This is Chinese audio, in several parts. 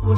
欢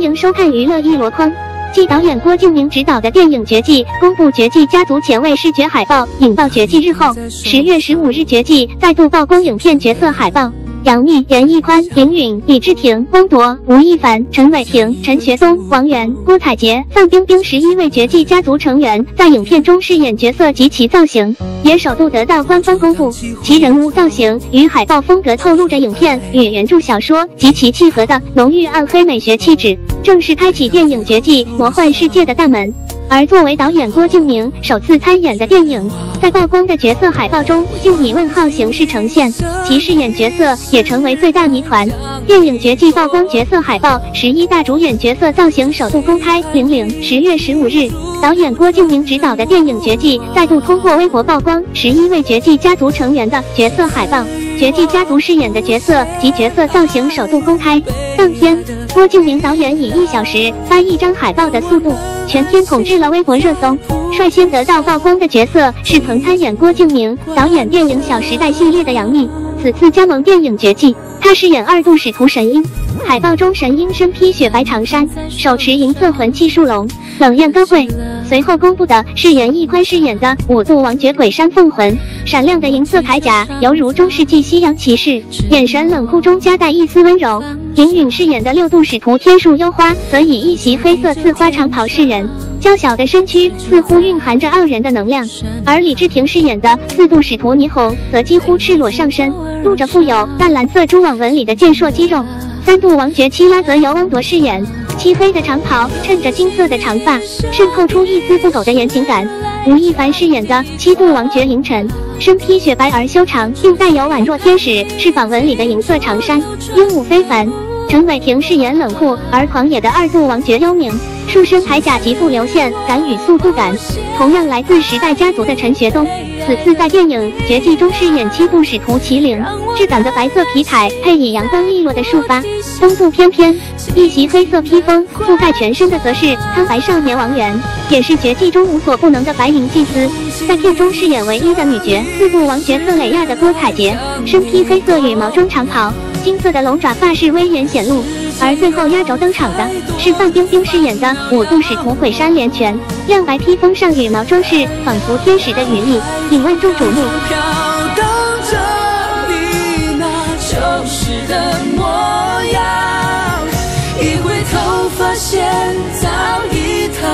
迎收看娱乐一箩筐。继导演郭敬明执导的电影《绝技》公布《绝技家族》前卫视觉海报，引爆《绝技》日后，十月十五日，《绝技》再度曝光影片角色海报。杨幂、严屹宽、林允、李治廷、汪铎、吴亦凡、陈伟霆、陈学冬、王源、郭采洁、范冰冰十一位绝技家族成员在影片中饰演角色及其造型，也首度得到官方公布。其人物造型与海报风格透露着影片与原著小说极其契合的浓郁暗黑美学气质，正式开启电影《绝技》魔幻世界的大门。而作为导演郭敬明首次参演的电影，在曝光的角色海报中竟以问号形式呈现，其饰演角色也成为最大谜团。电影《绝技》曝光角色海报，十一大主演角色造型首度公开。零零十月十五日，导演郭敬明执导的电影《绝技》再度通过微博曝光十一位绝技家族成员的角色海报，绝技家族饰演的角色及角色造型首度公开。当天，郭敬明导演以一小时发一张海报的速度。全天统治了微博热搜，率先得到曝光的角色是曾参演郭敬明导演电影《小时代》系列的杨幂，此次加盟电影《绝技》，她饰演二度使徒神鹰。海报中，神鹰身披雪白长衫，手持银色魂器树龙，冷艳高贵。随后公布的是严屹宽饰演的五度王爵鬼山凤魂，闪亮的银色铠甲犹如中世纪西洋骑士，眼神冷酷中夹带一丝温柔。林允饰演的六度使徒天树幽花，则以一袭黑色刺花长袍示人，娇小的身躯似乎蕴含着傲人的能量。而李治廷饰演的四度使徒霓虹，则几乎赤裸上身，露着富有淡蓝色蛛网纹理的健硕肌肉。三度王爵七拉则由汪铎饰演，漆黑的长袍衬着金色的长发，渗透出一丝不苟的言情感。吴亦凡饰演的七度王爵凌晨。身披雪白而修长，并带有宛若天使翅膀纹理的银色长衫，英武非凡。陈伟霆饰演冷酷而狂野的二度王爵幽冥，束身铠甲极富流线感与速度感。同样来自时代家族的陈学冬，此次在电影《绝技》中饰演七步使徒麒麟，质感的白色皮铠配以阳光利落的束发，风度翩翩。一袭黑色披风覆盖全身的则是苍白少年王源，也是绝技中无所不能的白银祭司。在片中饰演唯一的女角四部王角色蕾亚的郭采洁，身披黑色羽毛装长袍，金色的龙爪发饰威严显露。而最后压轴登场的是范冰冰饰演的五度使徒毁山连拳，亮白披风上羽毛装饰仿佛天使的羽翼，引万众瞩目。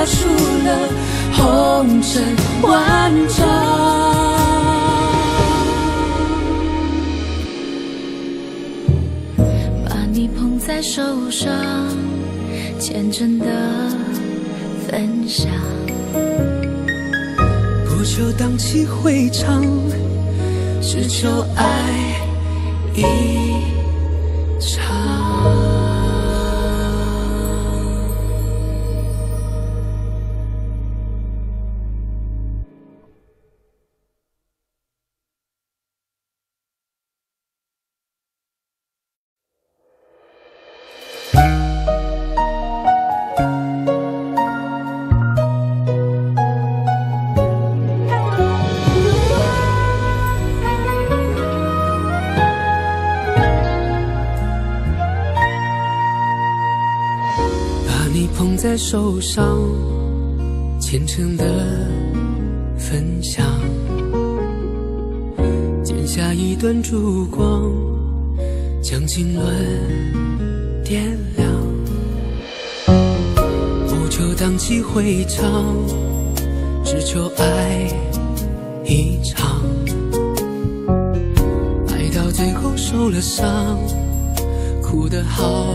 出了红尘万丈，把你捧在手上，虔诚的分享，不求荡气回肠，只求爱一场。在手上，虔诚的分享，剪下一段烛光，将经纶点亮。不求荡气回肠，只求爱一场。爱到最后受了伤，哭得好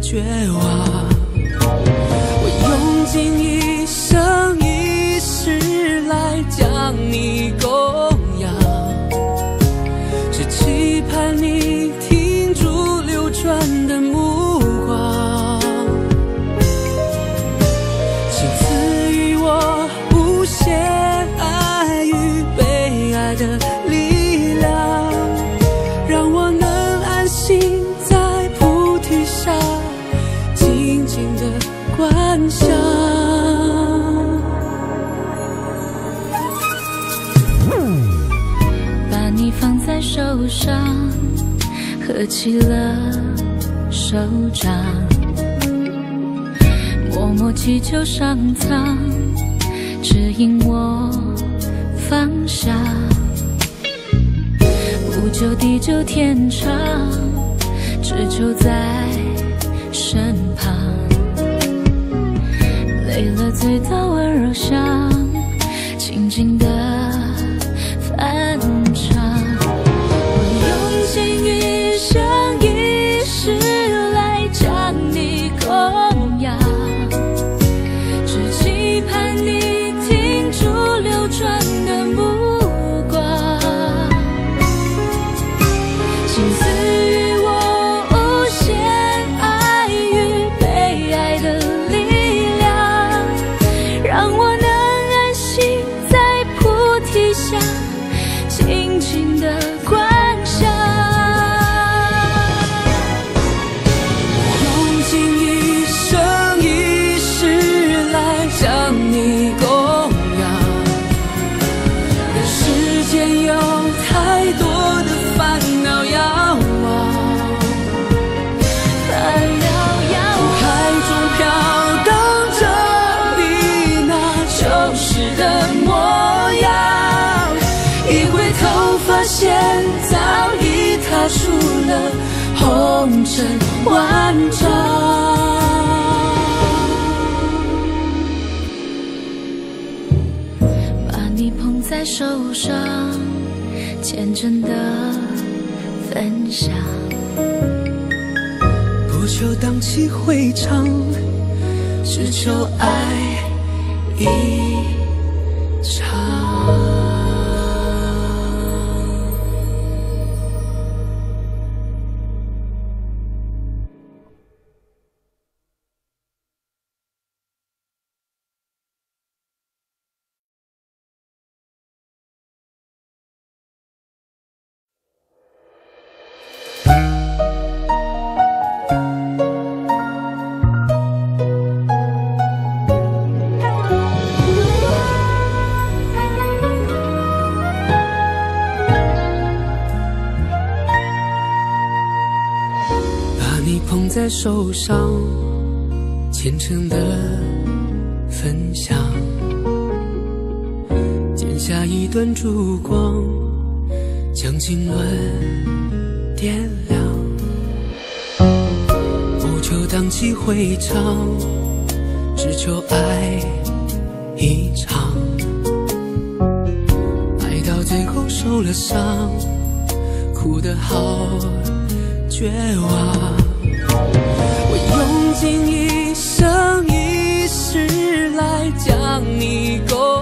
绝望。我用尽一生一世来将你供养，只期盼你停住流转合起了手掌，默默祈求上苍指引我方向。不求地久天长，只求在身旁。累了醉倒温柔乡，静静的关踏出了红尘万丈。把你捧在手上，虔诚的分享。不求荡气回肠，只求爱一场。受伤，虔诚的分享，剪下一段烛光，将经纶点亮。不求荡气回肠，只求爱一场。爱到最后受了伤，哭得好绝望。是来将你供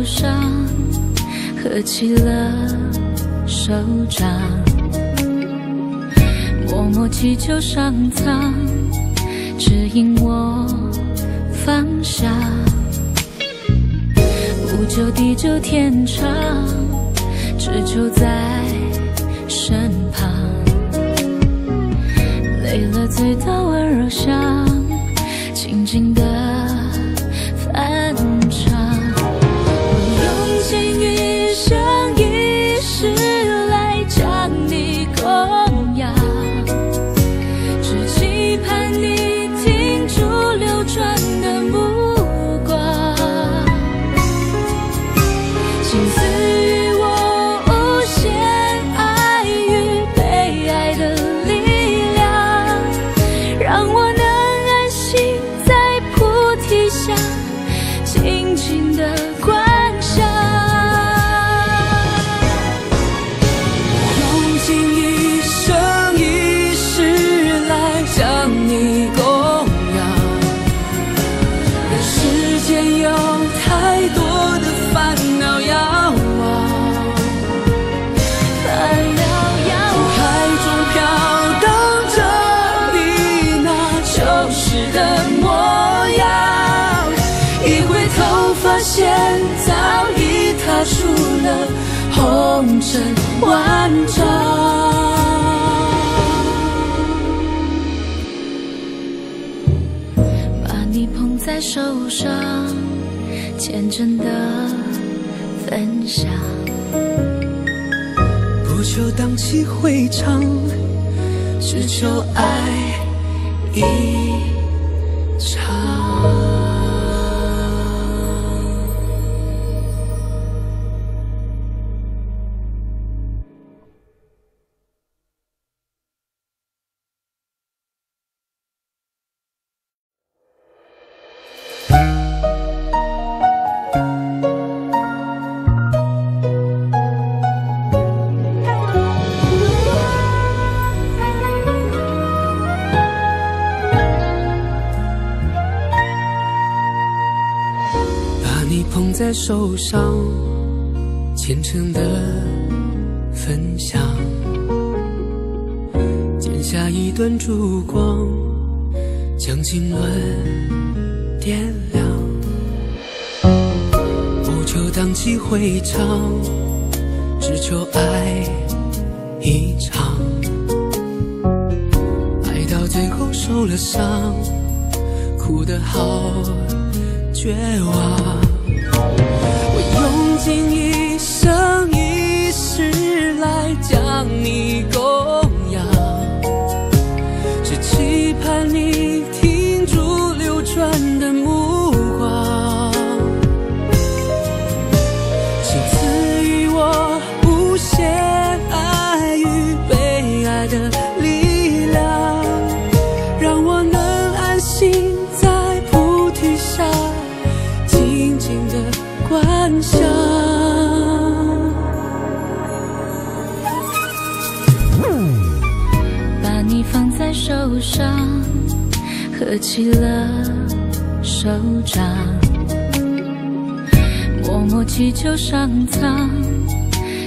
在手上，合起了手掌，默默祈求上苍指引我方向。不求地久天长，只求在身旁。累了醉倒温柔乡，静静的红尘万丈。把你捧在手上，虔诚的分享。不求荡气回肠，只求爱一场。受伤，虔诚的分享，剪下一段烛光，将经纶点亮。不求荡气回肠，只求爱一场。爱到最后受了伤，哭得好绝望。想把你放在手上，合起了手掌，默默祈求上苍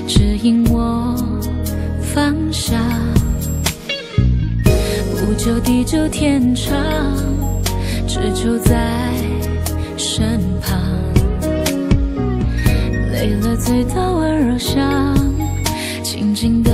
指引我方向，不求地久天长，只求在身旁。醉了醉的温柔乡，静静的